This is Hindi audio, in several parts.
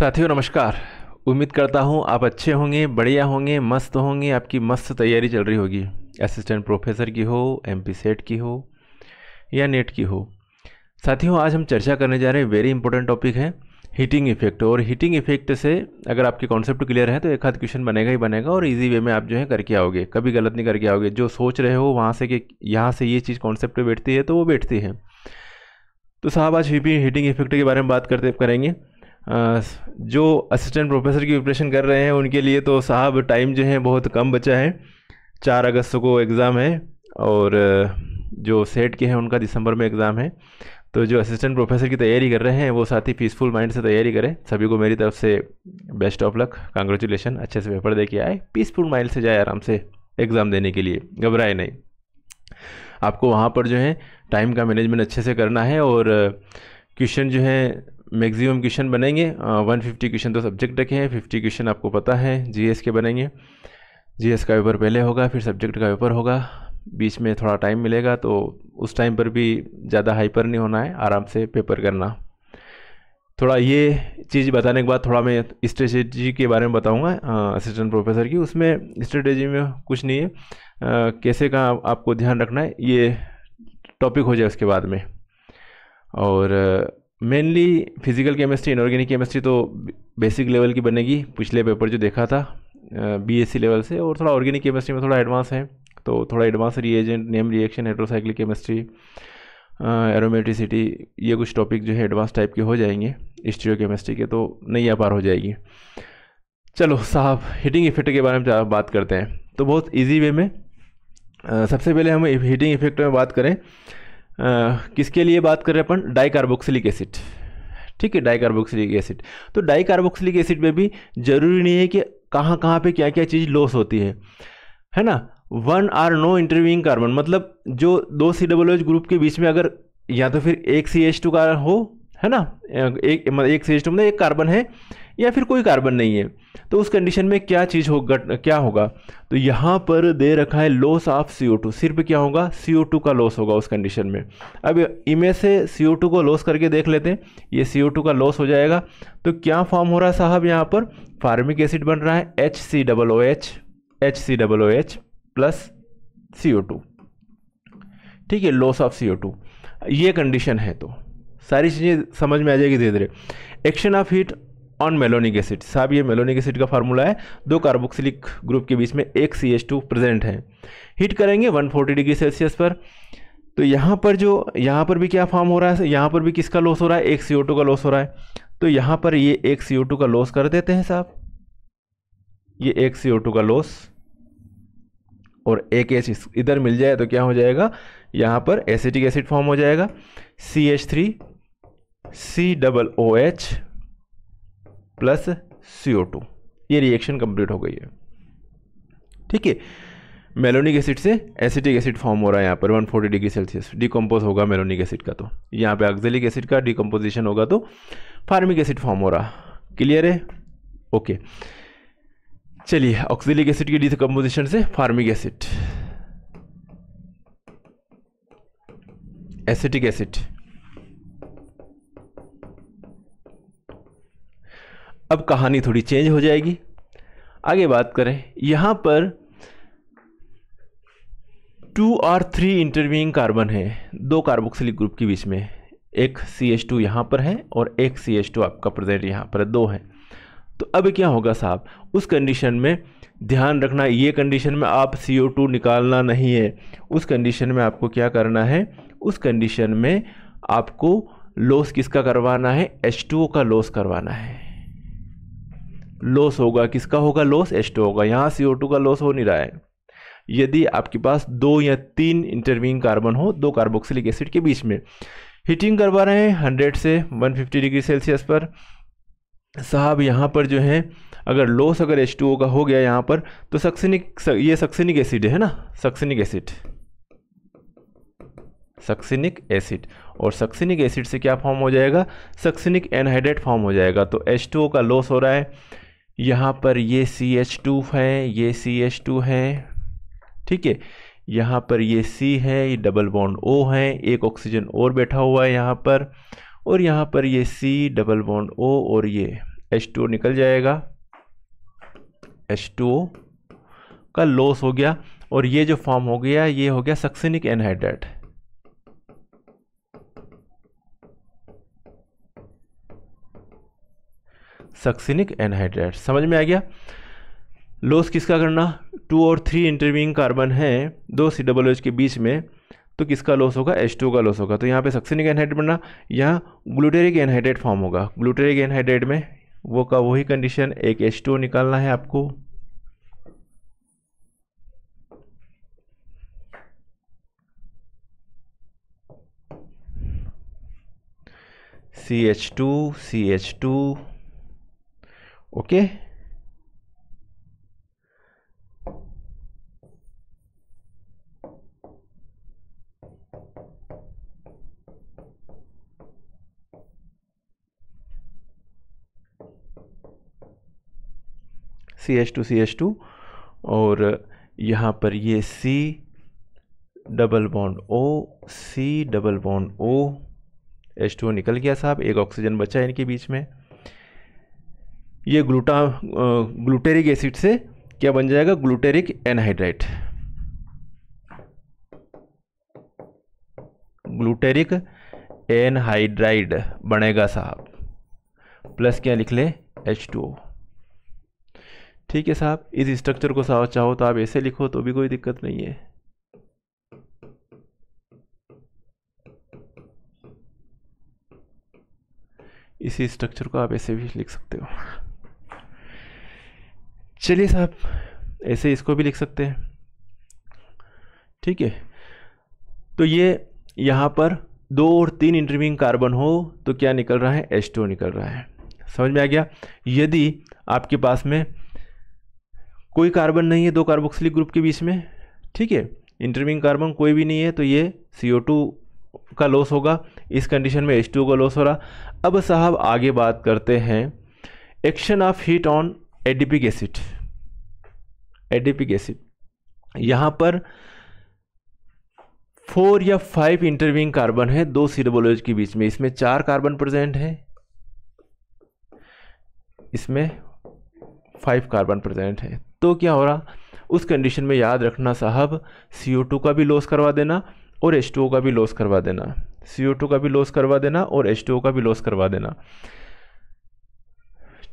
साथियों, नमस्कार। उम्मीद करता हूँ आप अच्छे होंगे, बढ़िया होंगे, मस्त होंगे, आपकी मस्त तैयारी चल रही होगी। असिस्टेंट प्रोफेसर की हो एम पी सेट की हो, या नेट की हो। साथियों, आज हम चर्चा करने जा रहे हैं वेरी इंपॉर्टेंट टॉपिक है हीटिंग इफ़ेक्ट और हीटिंग इफ़ेक्ट से अगर आपके कॉन्सेप्ट क्लियर है तो एक हाथ क्वेश्चन बनेगा ही बनेगा, और इजी वे में आप जो है करके आओगे। कभी गलत नहीं करके आओगे। जो सोच रहे हो, वहाँ से कि यहाँ से ये चीज़ कॉन्सेप्ट बैठती है तो वो बैठती है। तो साहब, आज हीटिंग इफ़ेक्ट के बारे में बात करते, करेंगे। जो असिस्टेंट प्रोफेसर की प्रिपरेशन कर रहे हैं, उनके लिए तो साहब टाइम जो है बहुत कम बचा है। चार अगस्त को एग्ज़ाम है और जो सेट के हैं, उनका दिसंबर में एग्ज़ाम है। तो जो असिस्टेंट प्रोफेसर की तैयारी कर रहे हैं, वो साथ ही पीसफुल माइंड से तैयारी करें। सभी को मेरी तरफ़ से बेस्ट ऑफ़ लक कांग्रेचुलेशन अच्छे से पेपर दे के आए। पीसफुल माइंड से जाए आराम से एग्ज़ाम देने के लिए। घबराए नहीं। आपको वहाँ पर जो है टाइम का मैनेजमेंट अच्छे से करना है और क्वेश्चन जो है मैक्सिमम क्वेश्चन बनेंगे। वन फिफ्टी क्वेश्चन तो सब्जेक्ट रखे हैं फिफ्टी क्वेश्चन आपको पता है जीएस के बनेंगे। जीएस का पेपर पहले होगा फिर सब्जेक्ट का पेपर होगा। बीच में थोड़ा टाइम मिलेगा तो उस टाइम पर भी ज़्यादा हाइपर नहीं होना है आराम से पेपर करना। थोड़ा ये चीज़ बताने के बाद थोड़ा मैं स्ट्रेटेजी के बारे में बताऊँगा असिस्टेंट प्रोफेसर की। उसमें स्ट्रेटेजी में कुछ नहीं है आ, कैसे का आपको ध्यान रखना है ये टॉपिक हो जाए उसके बाद में। और mainly physical chemistry inorganic chemistry तो बेसिक लेवल की बनेगी। पिछले पेपर जो देखा था बीएससी लेवल से और थोड़ा ऑर्गेनिक केमिस्ट्री में थोड़ा एडवांस है। तो थोड़ा advance reagent name reaction heterocyclic chemistry aromaticity ये कुछ टॉपिक जो है एडवांस टाइप के हो जाएँगे स्टीरियो केमिस्ट्री के तो नैया पार हो जाएगी। चलो, साहब हीटिंग इफ़ेक्ट के बारे में बात करते हैं। तो बहुत ईजी वे में सबसे पहले हम हीटिंग इफ़ेक्ट में बात करें। किसके लिए बात करें अपन? Di carboxylic acid. ठीक है डाई कार्बोक्सिलिक एसिड। तो डाई कार्बोक्सिलिक एसिड में भी ज़रूरी नहीं है कि कहाँ कहाँ पे क्या क्या चीज़ लॉस होती है। है ना? One or no intervening carbon मतलब जो दो सी डबल एच ग्रुप के बीच में अगर या तो फिर एक सी एच टू का हो, है ना? एक मतलब एक सी एच टू मतलब एक कार्बन है या फिर कोई कार्बन नहीं है तो उस कंडीशन में क्या चीज़ होगा क्या होगा? तो यहाँ पर दे रखा है loss of C O two सिर्फ़ क्या होगा? सी ओ टू का लॉस होगा उस कंडीशन में। अब इमेज से सी ओ टू को लॉस करके देख लेते हैं। ये सी ओ टू का लॉस हो जाएगा। तो क्या फॉर्म हो रहा है साहब यहाँ पर? फार्मिक एसिड बन रहा है। H C double O H H C double O H plus C O two ठीक है loss of C O two ये कंडीशन है तो। सारी चीज़ें समझ में आ जाएगी धीरे धीरे action of heat on malonic acid साहब, ये मेलोनिक एसिड का फार्मूला है। दो कार्बोक्सिलिक ग्रुप के बीच में एक सी एच टू प्रेजेंट है। हीट करेंगे 140 डिग्री सेल्सियस पर। तो यहाँ पर जो, यहाँ पर भी क्या फॉर्म हो रहा है? यहाँ पर भी किसका लॉस हो रहा है? एक सी का लॉस हो रहा है। तो यहाँ पर ये एक सी का लॉस कर देते हैं साहब। ये एक सी का लॉस और एक एच इधर मिल जाए तो क्या हो जाएगा? यहाँ पर एसिटिक एसिड फॉर्म हो जाएगा। C H three C double O H plus C O two ये रिएक्शन कंप्लीट हो गई है। ठीक है? मेलोनिक एसिड से एसिटिक एसिड फॉर्म हो रहा है यहाँ पर 140 डिग्री सेल्सियस डिकम्पोज होगा मेलोनिक एसिड का तो। यहाँ पे ऑक्जेलिक एसिड का डिकम्पोजिशन होगा तो फार्मिक एसिड फॉर्म हो रहा। क्लियर है? ओके चलिए ऑक्सिलिक एसिड की डिकम्पोजिशन से फार्मिक एसिड एसिटिक एसिड अब कहानी थोड़ी चेंज हो जाएगी। आगे बात करें। यहाँ पर टू और थ्री इंटरव्यूइंग कार्बन है। दो कार्बोक्सिलिक ग्रुप के बीच में। एक सी एच टू यहाँ पर है और एक सी एच टू आपका प्रेजेंट यहाँ पर है दो है। तो अब क्या होगा साहब? उस कंडीशन में ध्यान रखना, ये कंडीशन में आप सी ओ टू निकालना नहीं है। उस कंडीशन में आपको क्या करना है? उस कंडीशन में आपको लॉस किसका करवाना है? H2O का लॉस करवाना है। लॉस होगा, किसका होगा? लॉस H2O होगा। यहाँ CO2 का लॉस हो नहीं रहा है। यदि आपके पास दो या तीन इंटरव्यूइंग कार्बन हो, दो कार्बोक्सिलिक एसिड के बीच में हीटिंग करवा रहे हैं 100 से 150 डिग्री सेल्सियस पर। साहब, यहाँ पर जो है, अगर लॉस अगर एच का हो गया यहाँ पर तो सक्सिनिक ये सक्सिनिक एसिड है ना? सक्सिनिक एसिड सक्सिनिक एसिड और सक्सिनिक एसिड से क्या फॉर्म हो जाएगा? सक्सिनिक एनहाइड्रेट फॉर्म हो जाएगा। तो H2O का लॉस हो रहा है। यहाँ पर ये सी एच टू है, ये सी एच टू है, ठीक है? यहाँ पर ये C है, ये डबल बॉन्ड O है, एक ऑक्सीजन और बैठा हुआ है यहाँ पर, और यहाँ पर ये सी डबल बॉन्ड ओ और ये एच टू निकल जाएगा। एच टू का लॉस हो गया, और ये जो फॉर्म हो गया, ये हो गया सक्सिनिक एनहाइड्रेट सक्सिनिक एनहाइड्रेट समझ में आ गया? लॉस किसका करना टू और थ्री इंटरव्यूइंग कार्बन है, दो सी डबल एच के बीच में तो किसका लॉस होगा? एच टू का लॉस होगा। तो यहाँ पे सक्सिनिक एनहाइड्रेट बनना यहाँ ग्लूटेरिक एनहाइड्रेट फॉर्म होगा। ग्लूटेरिक एनहाइड्रेट में वो का वही कंडीशन एक एच टू निकालना है आपको। C H two C H two okay. C H two C H two और यहाँ पर ये C double bond O C double bond O H two निकल गया साहब, एक ऑक्सीजन बचा है इनके बीच में। ये ग्लूटा ग्लूटेरिक एसिड से क्या बन जाएगा? Glutaric anhydrite. ग्लूटेरिक एनहाइड्राइड बनेगा साहब। प्लस क्या लिख ले? एच टू ठीक है साहब, इस स्ट्रक्चर को साहब चाहो तो आप ऐसे लिखो तो भी कोई दिक्कत नहीं है। इसी स्ट्रक्चर को आप ऐसे भी लिख सकते हो। चलिए साहब, ऐसे इसको भी लिख सकते हैं। ठीक है। तो ये यहाँ पर दो और तीन इंटरव्यूइंग कार्बन हो तो क्या निकल रहा है? एच टू निकल रहा है। समझ में आ गया? यदि आपके पास में कोई कार्बन नहीं है, दो कार्बोक्सिलिक ग्रुप के बीच में, ठीक है? इंटरविंग कार्बन कोई भी नहीं है तो ये CO2 का लॉस होगा। इस कंडीशन में H2 का लॉस हो रहा। अब साहब आगे बात करते हैं। Action of heat on adipic acid adipic acid. यहाँ पर फोर या फाइव इंटरविंग कार्बन है, दो सीरोबोलोज के बीच में। इसमें चार कार्बन प्रेजेंट है। इसमें फाइव कार्बन प्रेजेंट है। तो क्या हो रहा? उस कंडीशन में याद रखना साहब CO2 का भी लॉस करवा देना और H2O का भी लॉस करवा देना। CO2 का भी लॉस करवा देना और H2O का भी लॉस करवा देना।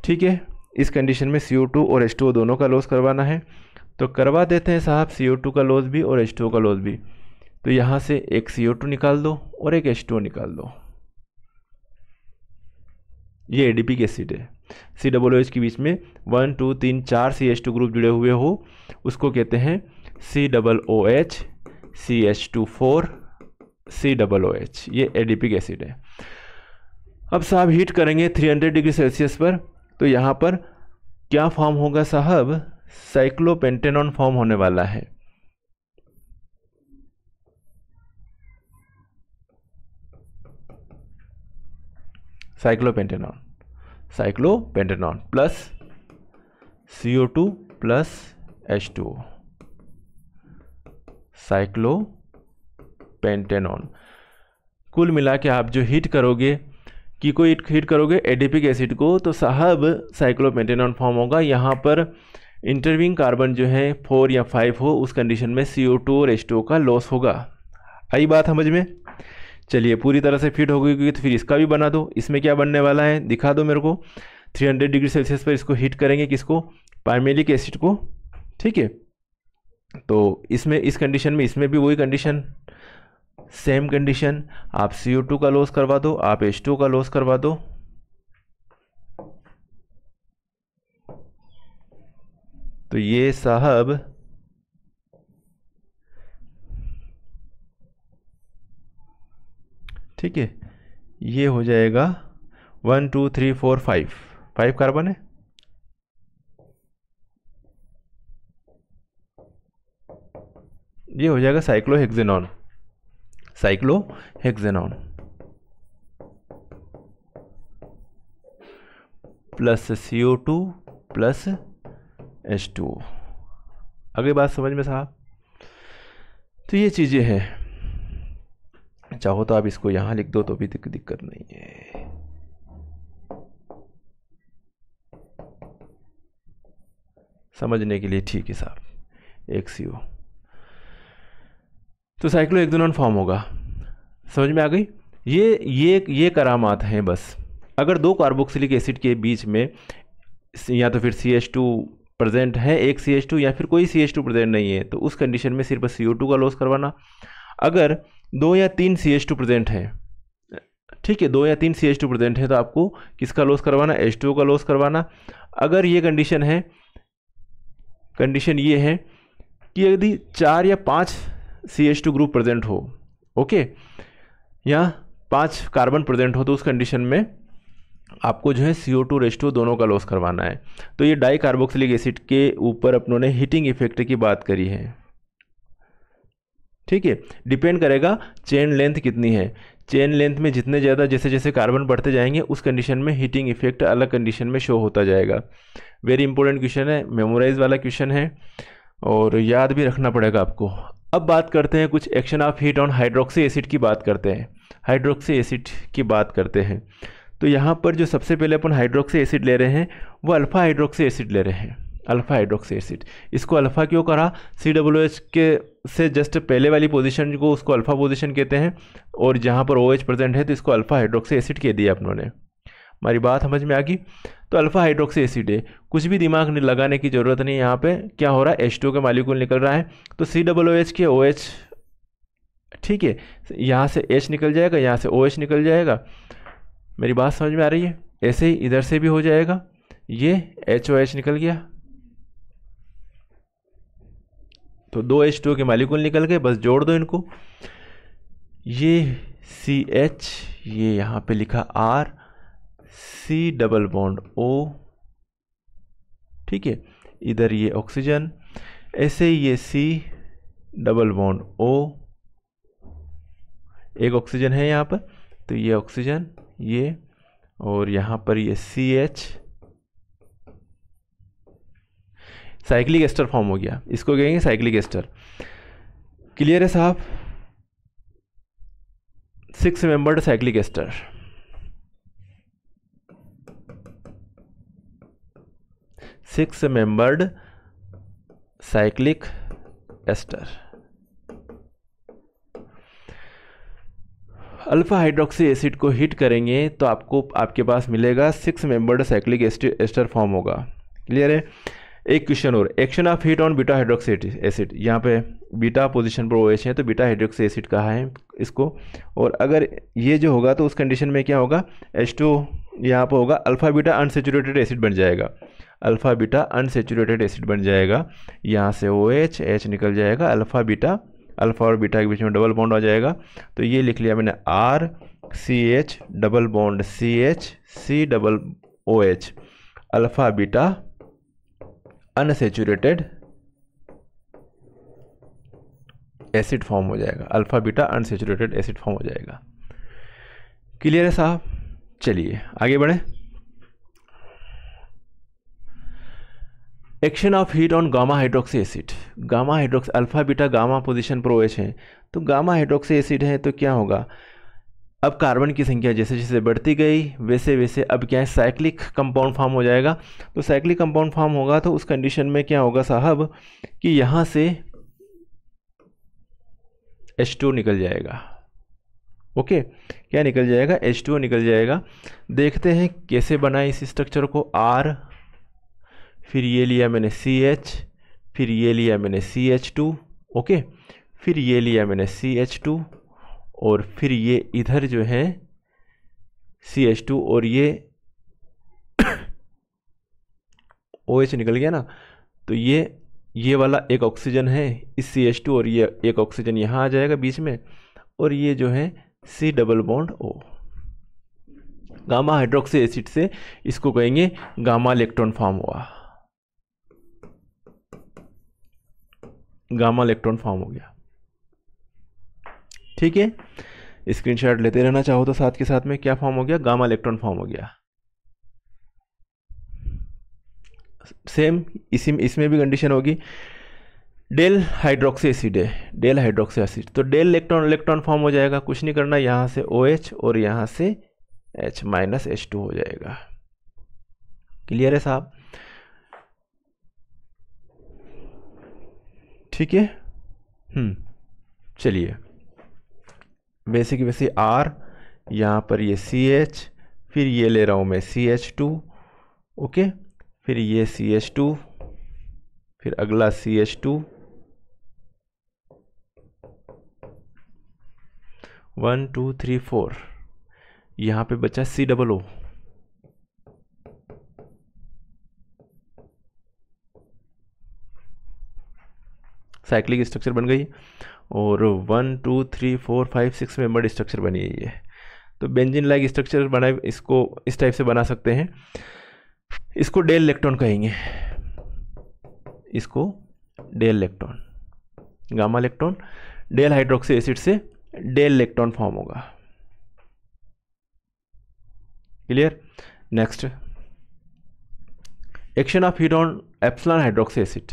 ठीक है? इस कंडीशन में CO2 और H2O दोनों का लॉस करवाना है। तो करवा देते हैं साहब CO2 का लॉस भी और H2O का लॉस भी। तो यहाँ से एक CO2 निकाल दो और एक H2O निकाल दो। ये एडीपी एसिड है। सी डबल एच के बीच में वन टू तीन, चार सी एच टू ग्रुप जुड़े हुए हो, उसको कहते हैं C double O H C H two four C double O H ये एडिपिक एसिड है। अब साहब हीट करेंगे 300 डिग्री सेल्सियस पर। तो यहाँ पर क्या फॉर्म होगा साहब? साइक्लोपेंटेनॉन फॉर्म होने वाला है। Cyclopentanone cyclopentanone plus CO2 plus H2O cyclopentanone कुल मिला के आप जो हीट करोगे कि कोई हीट करोगे एडिपिक एसिड को तो साहब साइक्लोपेंटेनॉन फॉर्म होगा। यहाँ पर इंटरविंग कार्बन जो है फोर या फाइव हो, उस कंडीशन में CO2 और H2O का लॉस होगा। आई बात समझ में? चलिए, पूरी तरह से फिट हो गई, क्योंकि तो फिर इसका भी बना दो। इसमें क्या बनने वाला है, दिखा दो मेरे को। 300 डिग्री सेल्सियस पर इसको हीट करेंगे किसको? पाइमेलिक एसिड को। ठीक है? तो इसमें, इस कंडीशन में, इसमें भी वही कंडीशन सेम कंडीशन आप CO2 का लॉस करवा दो, आप H2O का लॉस करवा दो। तो ये साहब ठीक है, ये हो जाएगा one two three four five five carbon है। ये हो जाएगा cyclohexanone cyclohexanone plus C O two plus H two अगली बात समझ में साहब? तो ये चीज़ें हैं। चाहो तो आप इसको यहाँ लिख दो तो भी दिक्कत नहीं है। समझने के लिए ठीक है साहब। एक सी ओ तो साइक्लो एक फॉर्म होगा। समझ में आ गई? ये ये ये करामात हैं बस। अगर दो कार्बोक्सिलिक एसिड के बीच में या तो फिर सी एच टू प्रजेंट है, एक सी एच टू या फिर कोई सी एच टू प्रजेंट नहीं है तो उस कंडीशन में सिर्फ़ सी ओ टू का लॉस करवाना। अगर दो या तीन सी एच टू प्रजेंट है, ठीक है, दो या तीन सी एच टू प्रजेंट है तो आपको किसका लॉस करवाना? एच टू का लॉस करवाना। अगर ये कंडीशन है कंडीशन ये है कि यदि चार या पाँच C H two group present हो ओके या पाँच कार्बन प्रेजेंट हो तो उस कंडीशन में आपको जो है सी ओ टू रेस्टो दोनों का लॉस करवाना है। तो ये डाई कार्बोक्सिलिक एसिड के ऊपर अपनों ने हीटिंग इफ़ेक्ट की बात करी है। ठीक है? डिपेंड करेगा चेन लेंथ कितनी है। चेन लेंथ में जितने ज़्यादा जैसे जैसे कार्बन बढ़ते जाएँगे, उस कंडीशन में हीटिंग इफ़ेक्ट अलग कंडीशन में शो होता जाएगा। वेरी इंपॉर्टेंट क्वेश्चन है मेमोराइज वाला क्वेश्चन है, और याद भी रखना पड़ेगा आपको। अब बात करते हैं कुछ action of heat on hydroxy acid की बात करते हैं। हाइड्रोक्सी एसिड की बात करते हैं। तो यहाँ पर जो सबसे पहले अपन हाइड्रोक्सी एसिड ले रहे हैं, वो अल्फ़ा हाइड्रोक्सी एसिड ले रहे हैं। अल्फ़ा हाइड्रोक्सी एसिड इसको अल्फ़ा क्यों करा? सी डब्ल्यू एच के से जस्ट पहले वाली पोजीशन को उसको अल्फ़ा पोजीशन कहते हैं। और जहाँ पर ओ OH प्रेजेंट है तो इसको अल्फ़ा हाइड्रोक्सी एसिड कह दिया अपनों ने। हमारी बात समझ में आ गई? तो अल्फ़ा हाइड्रोक्सी एसिड है। कुछ भी दिमाग लगाने की ज़रूरत नहीं यहाँ पे क्या हो रहा है? एच टू का मालिकूल निकल रहा है। तो सी डब्ल्यू एच के ओ एच ठीक है? यहाँ से एच निकल जाएगा, यहाँ से ओ OH निकल जाएगा। मेरी बात समझ में आ रही है? ऐसे ही इधर से भी हो जाएगा। ये एच ओ एच निकल गया। तो दो एच टू के मालिकुल निकल गए। बस जोड़ दो इनको। ये सी एच ये यहाँ पे लिखा R C double bond O. ठीक है, इधर ये ऑक्सीजन, ऐसे ये सी डबल बॉन्ड ओ। एक ऑक्सीजन है यहाँ पर तो ये ऑक्सीजन, ये, और यहाँ पर ये C H cyclic ester form हो गया। इसको कहेंगे साइक्लिक एस्टर। क्लियर है साहब? Six membered cyclic ester. Six membered cyclic ester alpha hydroxy acid को हीट करेंगे तो आपको, आपके पास मिलेगा six membered cyclic ester form होगा। क्लियर है? एक क्वेश्चन और action of heat on beta hydroxy acid यहाँ पे बीटा पोजीशन पर ओ है तो बीटा हाइड्रोक्सी एसिड कहा है इसको? और अगर ये जो होगा तो उस कंडीशन में क्या होगा? एच टू यहाँ पर होगा अल्फ़ा बीटा अनसेचुरेटेड एसिड बन जाएगा। अल्फ़ा, बीटा अनसेचुरेटेड एसिड बन जाएगा। यहाँ से ओ एच एच निकल जाएगा, अल्फ़ा, बीटा, अल्फ़ा और बीटा के बीच में डबल बॉन्ड आ जाएगा। तो ये लिख लिया मैंने R C H double bond C H C double O H alpha, beta unsaturated acid form हो जाएगा। Alpha, beta unsaturated acid form हो जाएगा। क्लियर है साहब? चलिए, आगे बढ़े। Action of heat on gamma hydroxy acid gamma hydroxy alpha beta gamma position पर ओएच है। तो गामा हाइड्रोक्सी एसिड है तो क्या होगा? अब कार्बन की संख्या जैसे जैसे बढ़ती गई, वैसे वैसे अब क्या है? साइक्लिक कंपाउंड फॉर्म हो जाएगा। तो साइक्लिक कंपाउंड फॉर्म होगा तो उस कंडीशन में क्या होगा साहब? कि यहाँ से H2 निकल जाएगा। ओके क्या निकल जाएगा? H2 निकल जाएगा। देखते हैं कैसे बनाए इस स्ट्रक्चर को R फिर ये लिया मैंने सी एच फिर ये लिया मैंने सी एच टू ओके फिर ये लिया मैंने सी एच टू और फिर ये इधर जो है सी एच टू और ये ओ एच निकल गया ना? तो ये ये वाला एक ऑक्सीजन है, इस सी एच टू और ये एक ऑक्सीजन यहाँ आ जाएगा बीच में, और ये जो है C double bond O gamma hydroxy acid से इसको कहेंगे गामा इलेक्ट्रॉन फॉर्म हुआ गामा इलेक्ट्रॉन फॉर्म हो गया। ठीक है? स्क्रीनशॉट लेते रहना चाहो तो साथ के साथ में क्या फॉर्म हो गया? गामा इलेक्ट्रॉन फॉर्म हो गया। सेम इसी इसमें भी कंडीशन होगी। डेल हाइड्रोक्सी एसिड है। डेल हाइड्रोक्सी एसिड तो डेल इलेक्ट्रॉन इलेक्ट्रॉन फॉर्म हो जाएगा। कुछ नहीं करना, यहाँ से ओ OH और यहाँ से H माइनस एच टू हो जाएगा। क्लियर है साहब? ठीक है? हम्म चलिए। बेसिक वैसे आर यहाँ पर ये सी एच फिर ये ले रहा हूँ मैं सी एच टू ओके? फिर ये सी एच टू फिर अगला C H two one two three four यहाँ पे बचा C double O cyclic structure बन गई और one two three four five six member structure बनी है। ये तो बेंजिन लाइक स्ट्रक्चर बना इसको इस टाइप से बना सकते हैं। इसको डेल इलेक्ट्रॉन कहेंगे। इसको delta lactone, gamma lactone, delta hydroxy acid से डेल इलेक्ट्रॉन फॉर्म होगा। Clear next action of heat on epsilon hydroxy acid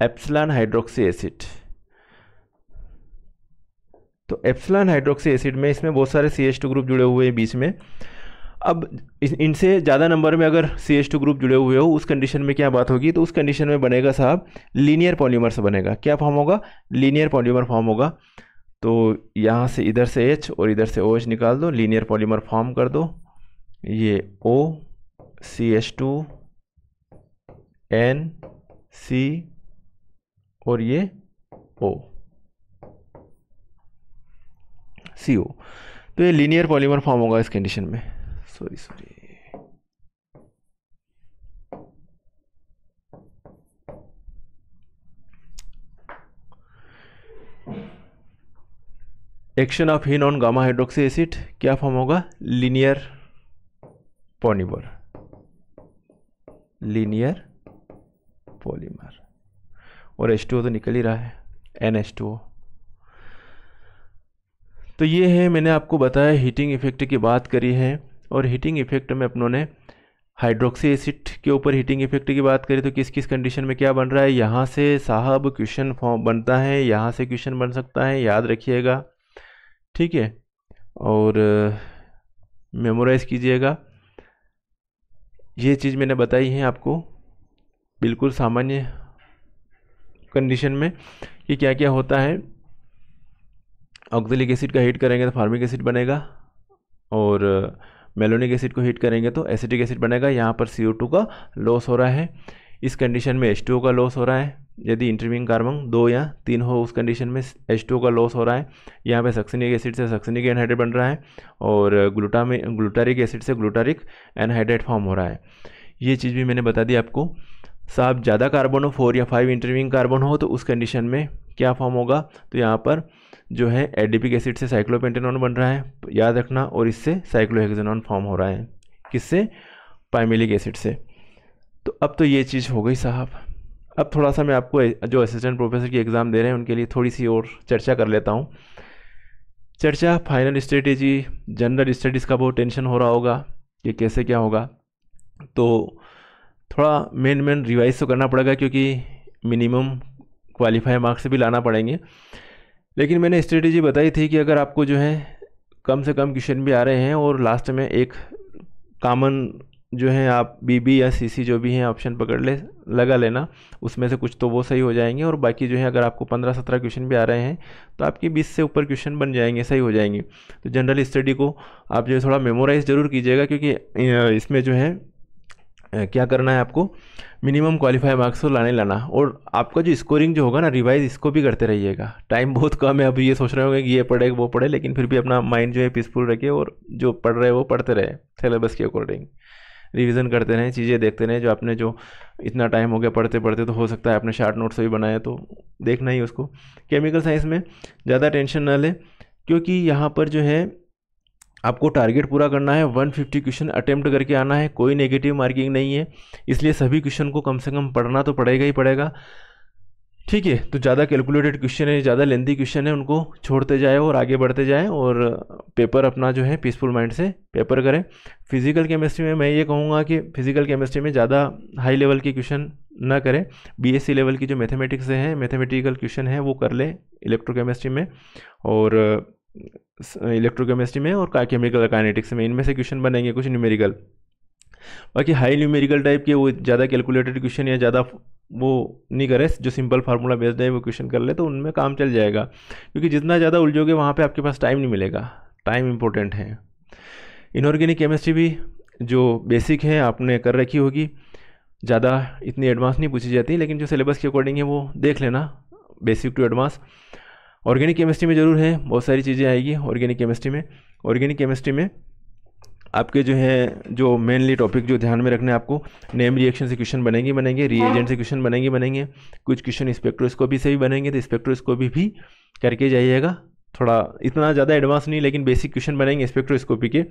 epsilon hydroxy acid तो एप्सलान हाइड्रोक्सी एसिड में इसमें बहुत सारे सी एच टू ग्रुप जुड़े हुए हैं बीच में। अब इनसे ज़्यादा नंबर में अगर सी एच टू ग्रुप जुड़े हुए हो, उस कंडीशन में क्या बात होगी? तो उस कंडीशन में बनेगा साहब लीनियर पॉलीमर से बनेगा। क्या फॉर्म होगा? लीनियर पॉलीमर फॉर्म होगा। तो यहाँ से इधर से एच और इधर से ओ OH निकाल दो लीनियर पॉलीमर फॉर्म कर दो। ये O C H two N C और ये ओ सी ओ तो ये लीनियर पॉलीमर फॉर्म होगा इस कंडीशन में. Sorry sorry action of heat on gamma hydroxy acid क्या फॉर्म होगा? लीनियर पॉलीमर लीनियर पॉलीमर और एच तो निकल ही रहा है एन तो ये है, मैंने आपको बताया हीटिंग इफ़ेक्ट की बात करी है, और हीटिंग इफ़ेक्ट में अपनों ने हाइड्रोक्सी एसिड के ऊपर हीटिंग इफ़ेक्ट की बात करें तो किस किस कंडीशन में क्या बन रहा है? यहाँ से साहब क्वेश्चन फॉर्म बनता है, यहाँ से क्वेश्चन बन सकता है, याद रखिएगा, ठीक है? और मेमोराइज कीजिएगा। ये चीज़ मैंने बताई है आपको, बिल्कुल सामान्य कंडीशन में कि क्या क्या होता है। ऑक्जेलिक एसिड का हीट करेंगे तो फार्मिक एसिड बनेगा और मेलोनिक एसिड को हीट करेंगे तो एसिटिक एसिड बनेगा। यहाँ पर सी का लॉस हो रहा है। इस कंडीशन में एच का लॉस हो रहा है। यदि इंटरविंग कार्बन दो या तीन हो, उस कंडीशन में एच का लॉस हो रहा है। यहाँ पे सक्सिनिक एसिड से सक्सिनिक एनहाइड्रेट बन रहा है और ग्लूटा ग्लूटारिक एसिड से ग्लूटारिक एनहाइड्रेट फॉर्म हो रहा है। ये चीज़ भी मैंने बता दी आपको। साहब, ज़्यादा कार्बन हो फोर या फाइव इंटरविंग कार्बन हो तो उस कंडीशन में क्या फॉर्म होगा? तो यहाँ पर जो है एडिपिक एसिड से साइक्लोपेंटेनॉन बन रहा है, याद रखना, और इससे साइक्लोहेक्सेनॉन फॉर्म हो रहा है। किससे? पाइमिलिक एसिड से। तो अब तो ये चीज़ हो गई साहब। अब थोड़ा सा मैं आपको जो असिस्टेंट प्रोफेसर की एग्ज़ाम दे रहे हैं, उनके लिए थोड़ी सी और चर्चा कर लेता हूँ। चर्चा फाइनल स्ट्रेटेजी जनरल स्टडीज़ का बहुत टेंशन हो रहा होगा, कि कैसे क्या होगा। तो थोड़ा मेन मेन रिवाइज तो करना पड़ेगा क्योंकि मिनिमम क्वालिफाई मार्क्स भी लाना पड़ेंगे। लेकिन मैंने स्ट्रेटेजी बताई थी कि अगर आपको जो है कम से कम क्वेश्चन भी आ रहे हैं और लास्ट में एक कामन जो है आप बीबी या सीसी जो भी हैं ऑप्शन पकड़ ले, लगा लेना, उसमें से कुछ तो वो सही हो जाएँगे और बाकी जो है अगर आपको पंद्रह सत्रह क्वेश्चन भी आ रहे हैं तो आपकी बीस से ऊपर क्वेश्चन बन जाएँगे, सही हो जाएँगे। तो जनरल स्टडी को आप जो है थोड़ा मेमोराइज ज़रूर कीजिएगा क्योंकि इसमें जो है क्या करना है आपको? मिनिमम क्वालिफाई मार्क्स तो लाने लाना। और आपका जो स्कोरिंग जो होगा ना रिवाइज इसको भी करते रहिएगा। टाइम बहुत कम है, अभी ये सोच रहे होंगे कि ये पढ़े, वो पढ़े, लेकिन फिर भी अपना माइंड जो है पीसफुल रखे और जो पढ़ रहे वो पढ़ते रहे। सिलेबस के अकॉर्डिंग रिवीजन करते रहें, चीज़ें देखते रहें। जो आपने जो इतना टाइम हो गया पढ़ते पढ़ते तो हो सकता है आपने शार्ट नोट्स भी बनाए तो देखना ही उसको। केमिकल साइंस में ज़्यादा टेंशन ना ले, क्योंकि यहाँ पर जो है आपको टारगेट पूरा करना है 150 क्वेश्चन अटेम्प्ट करके आना है, कोई नेगेटिव मार्किंग नहीं है, इसलिए सभी क्वेश्चन को कम से कम पढ़ना तो पड़ेगा ही पड़ेगा। ठीक है तो ज़्यादा कैलकुलेटेड क्वेश्चन है, ज़्यादा लेंथी क्वेश्चन है, उनको छोड़ते जाए और आगे बढ़ते जाए और पेपर अपना जो है पीसफुल माइंड से पेपर करें। फ़िज़िकल केमिस्ट्री में मैं ये कहूँगा कि फ़िज़िकल केमिस्ट्री में ज़्यादा हाई लेवल के क्वेश्चन ना करें। बीएससी लेवल की जो मैथमेटिक्स हैं मैथमेटिकल क्वेश्चन है, वो कर लें इलेक्ट्रोकेमिस्ट्री में और इलेक्ट्रोकेमिस्ट्री में और केमिकल काइनेटिक्स में। इनमें से क्वेश्चन बनेंगे कुछ न्यूमेरिकल बाकी हाई न्यूमेरिकल टाइप के वो ज़्यादा कैलकुलेटेड क्वेश्चन या ज़्यादा वो नहीं करे, जो सिंपल फार्मूला बेस्ड है, वो क्वेश्चन कर ले तो उनमें काम चल जाएगा। क्योंकि जितना ज़्यादा उलझोगे, वहाँ पे आपके पास टाइम नहीं मिलेगा। टाइम इंपॉर्टेंट है। इनऑर्गेनिक केमिस्ट्री भी जो बेसिक है, आपने कर रखी होगी। ज़्यादा इतनी एडवांस नहीं पूछी जाती, लेकिन जो सिलेबस के अकॉर्डिंग है, वो देख लेना। Basic to advance organic chemistry में ज़रूर है, बहुत सारी चीज़ें आएगी ऑर्गेनिक केमिस्ट्री में। ऑर्गेनिक केमिस्ट्री में आपके जो है, जो मेनली टॉपिक जो ध्यान में रखने आपको नेम रिएक्शन से क्वेश्चन बनेंगे बनेंगे रीएजेंट से क्वेश्चन बनेंगे बनेंगे। कुछ क्वेश्चन स्पेक्ट्रोस्कोपी से भी बनेंगे तो स्पेक्ट्रोस्कोपी भी करके जाइएगा। थोड़ा इतना ज़्यादा एडवांस नहीं, लेकिन बेसिक क्वेश्चन बनेंगे स्पेक्ट्रोस्कोपी के।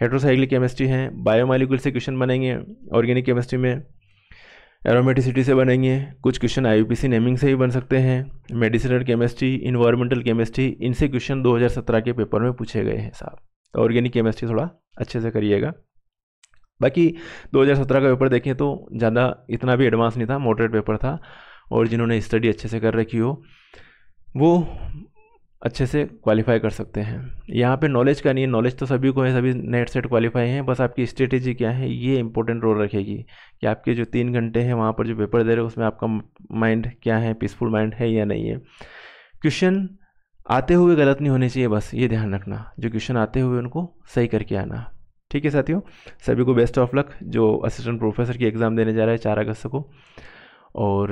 हेट्रोसाइक्लिक केमिस्ट्री हैं बायोमालिकुल से क्वेश्चन बनेंगे ऑर्गेनिक केमिस्ट्री में एरोमेटिसिटी से बनेंगे, कुछ क्वेश्चन आई नेमिंग से ही बन सकते हैं मेडिसिनल केमिस्ट्री इन्वायरमेंटल केमिस्ट्री इनसे क्वेश्चन 2017 के पेपर में पूछे गए हैं साहब। तो ऑर्गेनिक केमिस्ट्री थोड़ा अच्छे से करिएगा। बाकी 2017 का पेपर देखें तो ज़्यादा इतना भी एडवांस नहीं था मॉडरेट पेपर था, और जिन्होंने स्टडी अच्छे से कर रखी हो, वो अच्छे से क्वालिफाई कर सकते हैं। यहाँ पे नॉलेज का नहीं है नॉलेज तो सभी को है, सभी नेट सेट क्वालिफाई हैं, बस आपकी स्ट्रेटेजी क्या है, ये इंपॉर्टेंट रोल रखेगी कि आपके जो तीन घंटे हैं, वहाँ पर जो पेपर दे रहे हो, उसमें आपका माइंड क्या है पीसफुल माइंड है या नहीं है। क्वेश्चन आते हुए गलत नहीं होने चाहिए, बस ये ध्यान रखना, जो क्वेश्चन आते हुए उनको सही करके आना। ठीक है साथियों? सभी को बेस्ट ऑफ़ लक जो असिस्टेंट प्रोफेसर की एग्ज़ाम देने जा रहा है, चार अगस्त को। और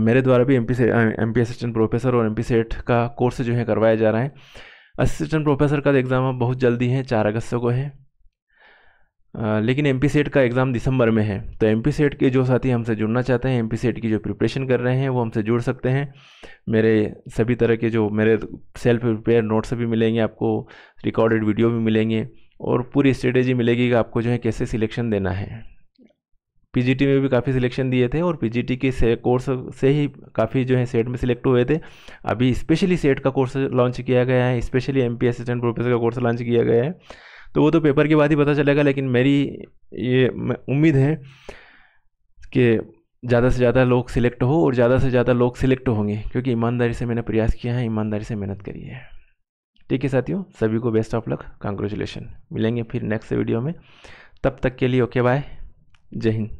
मेरे द्वारा भी M P M P assistant professor और एम पी सेट का कोर्स जो है करवाया जा रहा है। असिस्टेंट प्रोफेसर का एग्ज़ाम अब बहुत जल्दी है, चार अगस्त को है। लेकिन एम पी सेट का एग्ज़ाम दिसंबर में है। तो एम पी सेट के जो साथी हमसे जुड़ना चाहते हैं एम पी सेट की जो प्रिपरेशन कर रहे हैं, वो हमसे जुड़ सकते हैं। मेरे सभी तरह के जो मेरे सेल्फ प्रिपेयर नोट्स भी मिलेंगे, आपको रिकॉर्डेड वीडियो भी मिलेंगे और पूरी स्ट्रेटेजी मिलेगी कि आपको जो है कैसे सिलेक्शन देना है। पीजीटी में भी काफ़ी सिलेक्शन दिए थे और पीजीटी के से कोर्स से ही काफ़ी जो है सेट में सिलेक्ट हुए थे। अभी स्पेशली सेट का कोर्स लॉन्च किया गया है specially M P assistant professor का कोर्स लॉन्च किया गया है। तो वो तो पेपर के बाद ही पता चलेगा, लेकिन मेरी ये उम्मीद है कि ज़्यादा से ज़्यादा लोग सिलेक्ट हो और ज़्यादा से ज़्यादा लोग सिलेक्ट होंगे, क्योंकि ईमानदारी से मैंने प्रयास किया है, ईमानदारी से मेहनत करी है। ठीक है साथियों, सभी को बेस्ट ऑफ़ लक कॉन्ग्रेचुलेशन मिलेंगे फिर नेक्स्ट वीडियो में। तब तक के लिए ओके बाय जय हिंद।